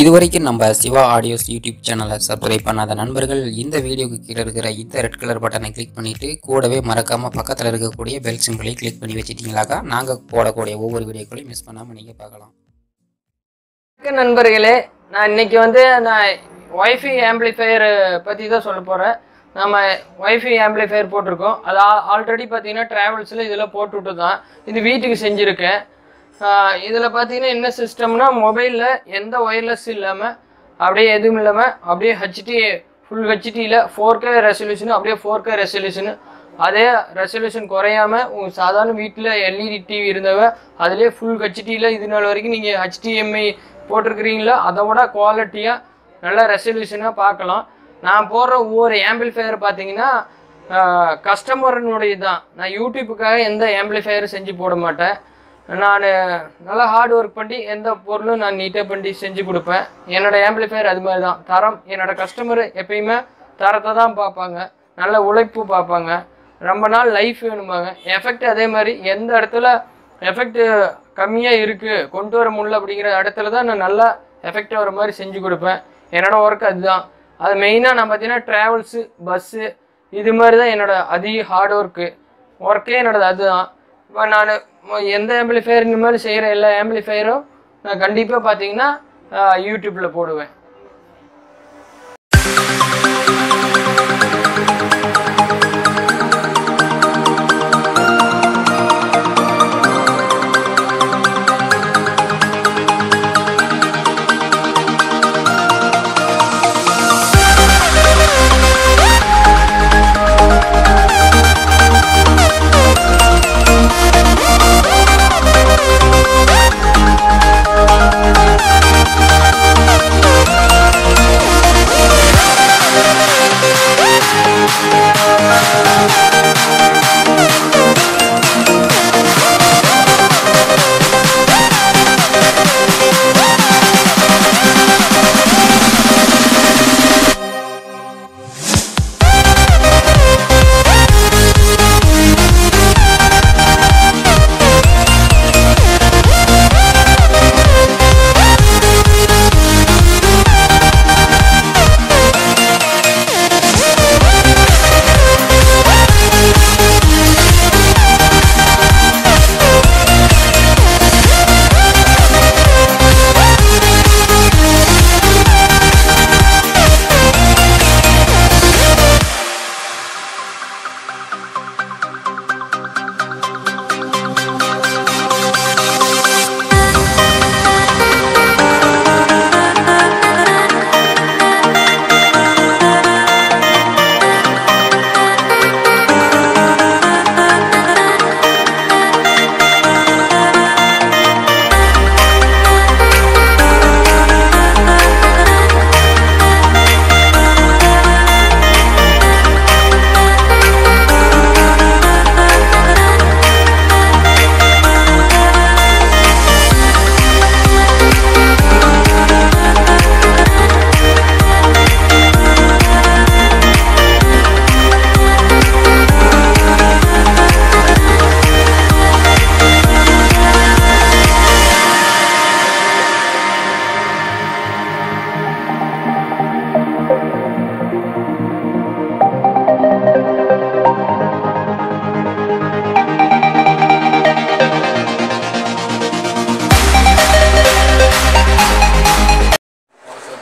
இதுவரைக்கும் நம்ம Siva audios YouTube சேனலை சப்ஸ்கிரைப் பண்ணாத நண்பர்கள் இந்த வீடியோக்கு கீழே இருக்கிற இந்த ரெட் கலர் பட்டனை கிளிக் பண்ணிட்டு கூடவே மறக்காம பக்கத்தில் இருக்கக்கூடிய பெல் சிம்பிளை கிளிக் பண்ணி வச்சிட்டீங்களாக்கா நாங்கள் போடக்கூடிய ஒவ்வொரு வீடியோக்களையும் மிஸ் பண்ணாமல் நீங்கள் பார்க்கலாம். நண்பர்களே. நான் இன்னைக்கு வந்து நான் ஒய்ஃபை ஆம்பிளிஃபையர் பற்றி தான் சொல்ல போகிறேன் நம்ம ஒய்ஃபை ஆம்பிளிஃபையர் போட்டிருக்கோம். அது ஆல்ரெடி பார்த்தீங்கன்னா ட்ராவல்ஸில் இதில் போட்டுவிட்டு தான் இது வீட்டுக்கு செஞ்சுருக்கேன். இதில் பார்த்தீங்கன்னா என்ன சிஸ்டம்னா மொபைலில் எந்த ஒயர்லெஸ் இல்லாமல் அப்படியே எதுவும் இல்லாமல் அப்படியே ஹெச்டி ஃபுல் ஹெச்டியில் ஃபோர் கே ரெசல்யூஷனு அப்படியே ஃபோர் கே ரெசல்யூஷனு அதே ரெசல்யூஷன் குறையாம உங்கள் சாதாரண வீட்டில் எல்இடி டிவி இருந்தவ அதிலே ஃபுல் ஹெச்டியில் இது நாள் வரைக்கும் நீங்கள் ஹெச்டிஎம்ஐ போட்டிருக்கிறீங்களா அதை விட குவாலிட்டியாக நல்ல ரெசல்யூஷனாக பார்க்கலாம். நான் போடுற ஒவ்வொரு ஆம்பிளிஃபையர் பார்த்தீங்கன்னா கஸ்டமரனுடைய தான் நான் யூடியூப்புக்காக எந்த ஆம்பிளிஃபையரும் செஞ்சு போட மாட்டேன். நான் நல்லா ஹார்ட் ஒர்க் பண்ணி எந்த பொருளும் நான் நீட்டாக பண்ணி செஞ்சு கொடுப்பேன். என்னோடய ஆம்பிளிஃபையர் அது மாதிரி தான். தரம் என்னோட கஸ்டமர் எப்பயுமே தரத்தை தான் பார்ப்பாங்க. நல்ல உழைப்பு பார்ப்பாங்க. ரொம்ப நாள் லைஃப் வேணுமாங்க எஃபெக்ட் அதே மாதிரி எந்த இடத்துல எஃபெக்ட் கம்மியாக இருக்குது கொண்டு வர முடியல அப்படிங்கிற இடத்துல தான் நான் நல்லா எஃபெக்டாக வர மாதிரி செஞ்சு கொடுப்பேன். என்னோடய ஒர்க் அதுதான். அது மெயினாக நான் பார்த்தீங்கன்னா ட்ராவல்ஸு பஸ்ஸு இது மாதிரி தான் என்னோடய அதிக ஹார்ட் ஒர்க்கு ஒர்க்கே என்னோடது அதுதான். இப்போ நான் எந்த ஆம்பிளிஃபையர் இந்த மாதிரி செய்கிற எல்லா ஆம்பிளிஃபையரும் நான் கண்டிப்பாக பார்த்தீங்கன்னா யூடியூப்பில் போடுவேன்.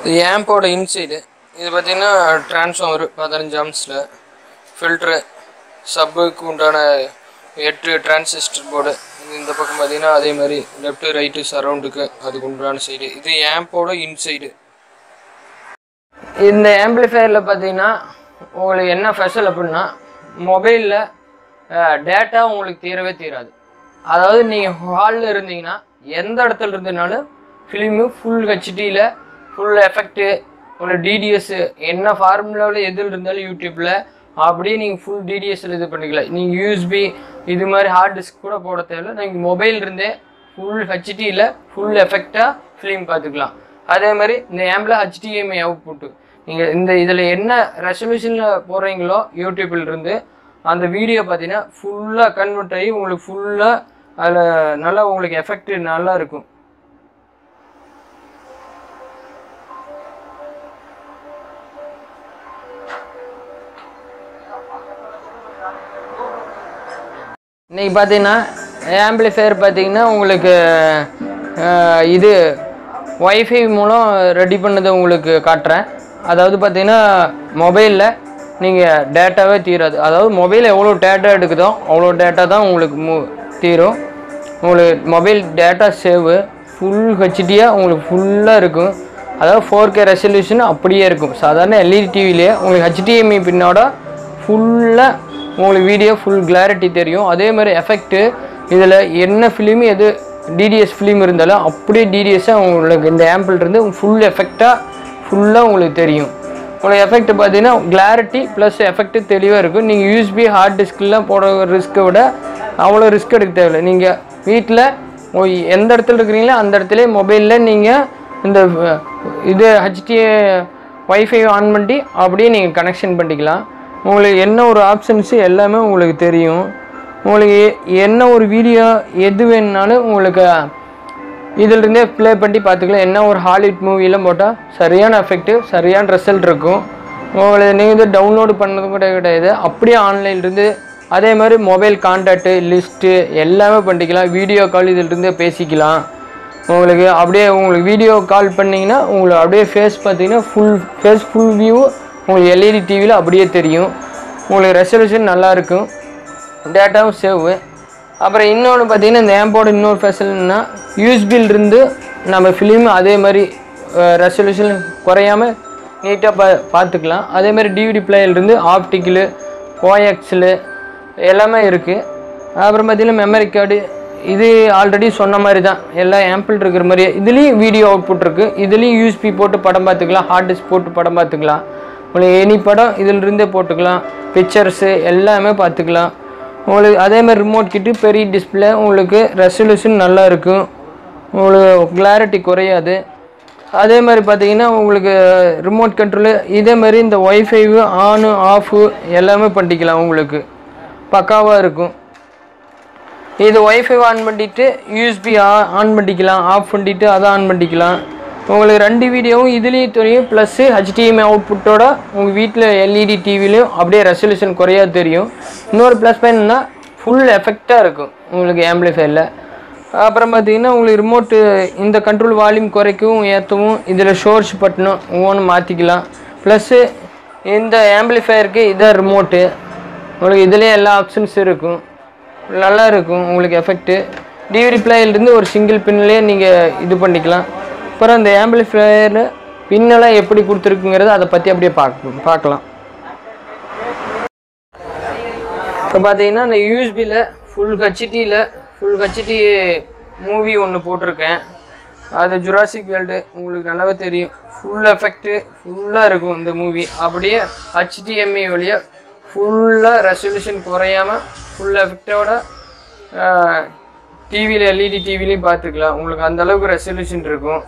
இது ஆம்போட இன்சைடு இது பார்த்தீங்கன்னா டிரான்ஸ்ஃபார்மர் பதினஞ்சு ஆம்ஸில் ஃபில்ட்ரு சப்புக்கு உண்டான எட்டு டிரான்சிஸ்டர் போர்டு இந்த பக்கம் பார்த்தீங்கன்னா அதே மாதிரி லெஃப்ட்டு ரைட்டு சரௌண்டுக்கு அதுக்கு உண்டான சைடு இது ஆம்போட இன்சைடு இந்த ஆம்பிளிஃபையரில் பார்த்தீங்கன்னா உங்களுக்கு என்ன ஃபெஷல் அப்படின்னா மொபைலில் டேட்டா உங்களுக்கு தீரவே தீராது. அதாவது நீங்கள் ஹாலில் இருந்தீங்கன்னா எந்த இடத்துல இருந்தனாலும் ஃபிலிமு ஃபுல் ஹெச்டியில் ஃபுல் எஃபெக்ட்டு ஒரு டிடிஎஸ்ஸு என்ன ஃபார்முலாவில் எதில் இருந்தாலும் யூடியூப்பில் அப்படியே நீங்கள் ஃபுல் டிடிஎஸ்ஸில் இது பண்ணிக்கலாம். நீங்கள் யூஎஸ்பி இது மாதிரி ஹார்ட் டிஸ்க் கூட போட தேவையில்ல. நீங்கள் மொபைல் இருந்தே ஃபுல் ஹெச்டியில் ஃபுல் எஃபெக்டாக ஃபிலிம் பார்த்துக்கலாம். அதே மாதிரி இந்த ஆம்பில் ஹெச்டிஎம்ஐ அவுட்புட்டு நீங்கள் இந்த இதில் என்ன ரெசல்யூஷனில் போடுறீங்களோ யூடியூப்பில் இருந்து அந்த வீடியோ பார்த்தீங்கன்னா ஃபுல்லாக கன்வெர்ட் ஆகி உங்களுக்கு ஃபுல்லாக அதில் நல்லா உங்களுக்கு எஃபெக்ட் நல்லா இருக்கும். நீங்கள் பார்த்தீங்கன்னா ஆம்பிளிஃபையர் பார்த்தீங்கன்னா உங்களுக்கு இது ஒய்ஃபை மூலம் ரெடி பண்ணதை உங்களுக்கு காட்டுறேன். அதாவது பார்த்தீங்கன்னா மொபைலில் நீங்கள் டேட்டாவே தீராது. அதாவது மொபைல் எவ்வளோ டேட்டா எடுக்குதோ அவ்வளோ டேட்டா தான் உங்களுக்கு மு தீரும். உங்களுக்கு மொபைல் டேட்டா சேவு ஃபுல் ஹெச்டியாக உங்களுக்கு ஃபுல்லாக இருக்கும். அதாவது ஃபோர் கே ரெசல்யூஷன் அப்படியே இருக்கும். சாதாரண எல்இடி டிவிலேயே உங்களுக்கு ஹெச்டிஎம்ஐ பின்னோட ஃபுல்லாக உங்களுக்கு வீடியோ ஃபுல் கிளாரிட்டி தெரியும். அதே மாதிரி எஃபெக்ட்டு இதில் என்ன ஃபிலிமு எது டிடிஎஸ் ஃபிலிம் இருந்தாலும் அப்படியே டிடிஎஸ்ஸாக உங்களுக்கு இந்த ஆம்பிள் இருந்து ஃபுல் எஃபெக்டாக ஃபுல்லாக உங்களுக்கு தெரியும். உங்களுக்கு எஃபெக்ட் பார்த்தீங்கன்னா கிளாரிட்டி ப்ளஸ் எஃபெக்ட்டு தெளிவாக இருக்கும். நீங்கள் யூஎஸ்பி ஹார்ட் டிஸ்க்லாம் போட ரிஸ்க்கை விட அவ்வளோ ரிஸ்க் எடுக்க தேவையில்லை. நீங்கள் வீட்டில் எந்த இடத்துல இருக்கிறீங்களோ அந்த இடத்துல மொபைலில் நீங்கள் இந்த இது ஹெச்டி ஒய்ஃபை ஆன் பண்ணி அப்படியே நீங்கள் கனெக்ஷன் பண்ணிக்கலாம். உங்களுக்கு என்ன ஒரு ஆப்ஷன்ஸு எல்லாமே உங்களுக்கு தெரியும். உங்களுக்கு என்ன ஒரு வீடியோ எது வேணுனாலும் உங்களுக்கு இதிலிருந்தே ப்ளே பண்ணி பார்த்துக்கலாம். என்ன ஒரு ஹாலிவுட் மூவிலாம் போட்டால் சரியான எஃபெக்ட்டு சரியான ரிசல்ட் இருக்கும். உங்களை நீங்கள் வந்து டவுன்லோடு பண்ணது கூட கிடையாது. அப்படியே ஆன்லைன்லேருந்து அதே மாதிரி மொபைல் கான்டாக்டு லிஸ்ட்டு எல்லாமே பண்ணிக்கலாம். வீடியோ கால் இதிலிருந்தே பேசிக்கலாம். உங்களுக்கு அப்படியே உங்களுக்கு வீடியோ கால் பண்ணிங்கன்னா உங்களுக்கு அப்படியே ஃபேஸ் பார்த்தீங்கன்னா ஃபுல் ஃபேஸ் ஃபுல் வியூ உங்களுக்கு எல்இடி டிவியில் அப்படியே தெரியும். உங்களுக்கு ரெசல்யூஷன் நல்லாயிருக்கும் டேட்டாவும் சேவு அப்புறம் இன்னொன்று பார்த்தீங்கன்னா இந்த ஆம்போட இன்னொரு ஃபெசிலிட்டினா யூஸ்பிலிருந்து நம்ம ஃபிலிம் அதே மாதிரி ரெசல்யூஷன் குறையாமல் நீட்டாக பா பார்த்துக்கலாம். அதே மாதிரி டிவிடி பிளேயர்லேருந்து ஆப்டிக்கலு கோஎக்ஸில் எல்லாமே இருக்குது அப்புறம் பார்த்தீங்கன்னா மெமரி கார்டு இது ஆல்ரெடி சொன்ன மாதிரி தான். எல்லா ஆம்பிள் இருக்கிற மாதிரியே இதுலேயும் வீடியோ அவுட்புட் இருக்குது இதுலேயும் யூஸ்பி போட்டு படம் பார்த்துக்கலாம். ஹார்ட் டிஸ்க் போட்டு படம் பார்த்துக்கலாம். உங்களுக்கு எனி படம் இதிலிருந்தே போட்டுக்கலாம். பிக்சர்ஸு எல்லாமே பார்த்துக்கலாம். உங்களுக்கு அதே மாதிரி ரிமோட் கிட்டு பெரிய டிஸ்பிளே உங்களுக்கு ரெசல்யூஷன் நல்லா இருக்கும். உங்களுக்கு கிளாரிட்டி குறையாது. அதே மாதிரி பார்த்தீங்கன்னா உங்களுக்கு ரிமோட் கண்ட்ரோலு இதே மாதிரி இந்த ஒய்ஃபைவு ஆனு ஆஃபு எல்லாமே பண்ணிக்கலாம் உங்களுக்கு. பக்காவாக இருக்கும். இது ஒய்ஃபை ஆன் பண்ணிட்டு யூஎஸ்பி ஆன் பண்ணிக்கலாம். ஆஃப் பண்ணிட்டு அதை ஆன் பண்ணிக்கலாம். உங்களுக்கு ரெண்டு வீடியோவும் இதுலேயும் தெரியும். ப்ளஸ்ஸு ஹெச்டிஎம்ஐ அவுட்புட்டோட உங்கள் வீட்டில் எல்இடி டிவிலையும் அப்படியே ரெசல்யூஷன் குறையா தெரியும். இன்னொரு ப்ளஸ் பாயிண்ட்னா ஃபுல் எஃபெக்டாக இருக்கும். உங்களுக்கு ஆம்பிளிஃபையரில் அப்புறம் பார்த்தீங்கன்னா உங்களுக்கு ரிமோட்டு இந்த கண்ட்ரோல் வால்யூம் குறைக்கவும் ஏற்றவும் இதில் ஷோர்ஸ் பட்டனும் ஒவ்வொன்று மாற்றிக்கலாம் ப்ளஸ்ஸு இந்த ஆம்பிளிஃபையருக்கு இதான் ரிமோட்டு உங்களுக்கு இதுலேயே எல்லா ஆப்ஷன்ஸ் இருக்கும். நல்லா இருக்கும் உங்களுக்கு எஃபெக்ட்டு டிவி பிளேயிலிருந்து ஒரு சிங்கிள் பின்லேயே நீங்கள் இது பண்ணிக்கலாம். அப்புறம் அந்த ஆம்பிளிஃபையர் பின்னெல்லாம் எப்படி கொடுத்துருக்குங்கிறத அதை பற்றி அப்படியே பார்க்க பார்க்கலாம். இப்போ பார்த்தீங்கன்னா இந்த யூஎஸ்பியில் ஃபுல் ஹச்டியில் ஃபுல் ஹச்டி மூவி ஒன்று போட்டிருக்கேன். அது ஜுராசிக் வேர்ல்டு உங்களுக்கு நல்லாவே தெரியும். ஃபுல் எஃபெக்ட்டு ஃபுல்லாக இருக்கும் இந்த மூவி அப்படியே ஹச்டிஎம்ஏ வழியாக ஃபுல்லாக ரெசல்யூஷன் குறையாமல் ஃபுல் எஃபெக்டோட டிவியில் எல்இடி டிவிலையும் பார்த்துக்கலாம். உங்களுக்கு அந்தளவுக்கு ரெசல்யூஷன் இருக்கும்.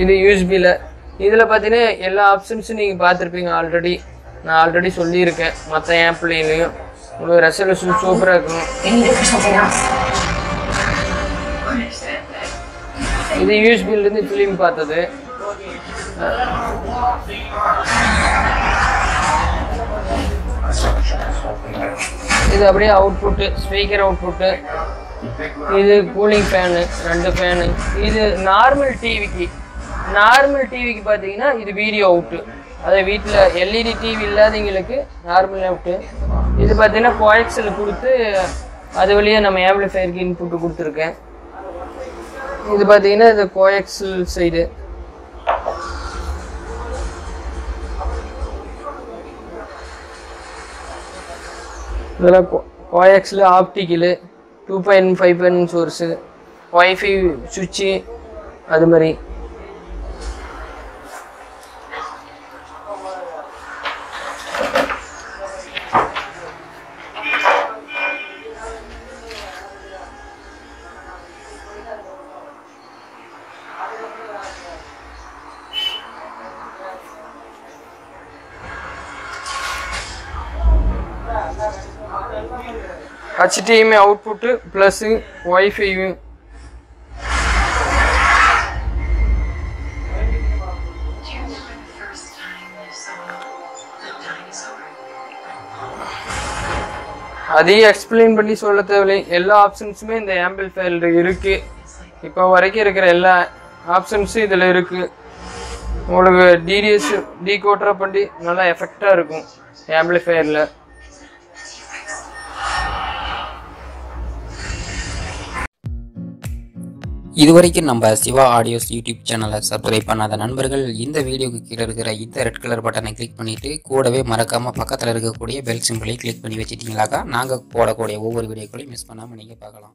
இது யூஎஸ்பியில் இதில் பார்த்தீங்கன்னா எல்லா ஆப்ஷன்ஸும் நீங்கள் பார்த்துருப்பீங்க ஆல்ரெடி நான் ஆல்ரெடி சொல்லியிருக்கேன். மற்ற ஆப்லேயும் உங்களுக்கு ரெசல்யூஷன் சூப்பராக இருக்கும். இது யூஸ்பியிலேருந்து ஃபிலிம் பார்த்தது. இது அப்படியே அவுட்புட்டு ஸ்பீக்கர் அவுட்புட்டு இது கூலிங் ஃபேனு ரெண்டு ஃபேனு இது நார்மல் டிவிக்கு நார்மல் டிவிக்கு பார்த்தீங்கன்னா இது வீடியோ அவுட்டு அதே வீட்டில் எல்இடி டிவி இல்லாதவங்களுக்கு நார்மல் அவுட்டு இது பார்த்தீங்கன்னா கோஎக்ஸில் கொடுத்து அது வழியே நம்ம ஆம்பிளிஃபயருக்கு இன்புட்டு கொடுத்துருக்கேன். இது பார்த்தீங்கன்னா இது கோஎக்ஸல் சைடு இதெல்லாம் கோஎக்ஸில் optical two point five point source wifi சுவிட்சு அது மாதிரி. ஹச்டிஎம்ஐ அவுட்புட்டு ப்ளஸ்ஸு ஒய்ஃபையும் அதையும் எக்ஸ்பிளைன் பண்ணி சொல்ல தேவையில்லை. எல்லா ஆப்ஷன்ஸுமே இந்த ஆம்பிள்ஃபயரில் இருக்குது இப்போ வரைக்கும் இருக்கிற எல்லா ஆப்ஷன்ஸும் இதில் இருக்குது உங்களுக்கு டிடிஎஸ் டீகோட்டரை பண்ணி நல்லா எஃபெக்டாக இருக்கும். ஆம்பிளிஃபயரில் இதுவரைக்கும் நம்ம சிவா ஆடியோஸ் யூடியூப் சேனலை சப்ஸ்கிரைப் பண்ணாத நண்பர்கள் இந்த வீடியோக்கு கீழே இருக்கிற இந்த ரெட் கலர் பட்டனை கிளிக் பண்ணிட்டு கூடவே மறக்காம பக்கத்தில் இருக்கக்கூடிய பெல் சிம்பிளை கிளிக் பண்ணி வச்சிட்டீங்களாக்கா நாங்கள் போடக்கூடிய ஒவ்வொரு வீடியோக்களையும் மிஸ் பண்ணாமல் நீங்கள் பார்க்கலாம்.